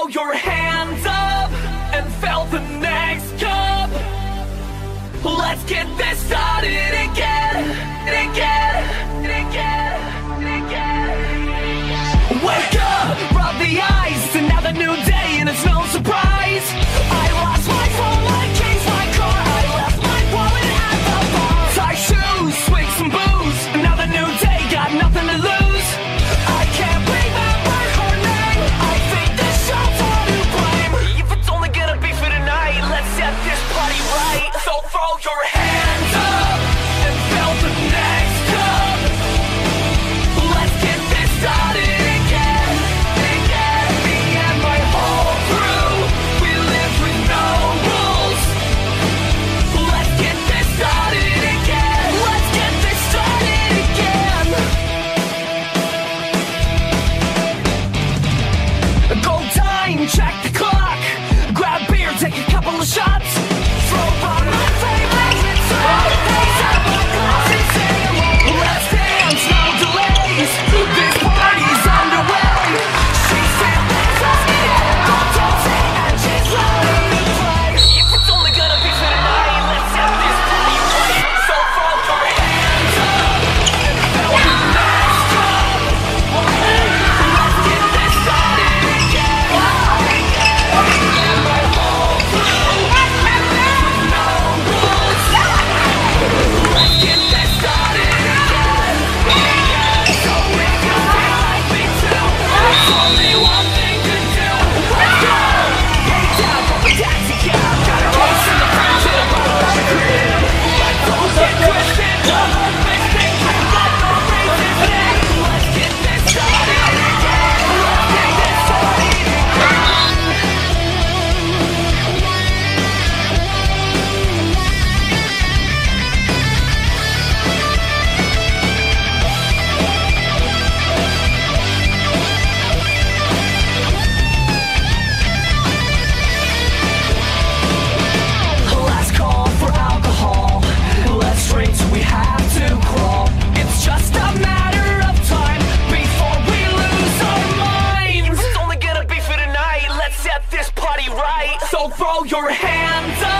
throw your hands up and fill the next cup. Let's get that. don't throw your head. your hands up.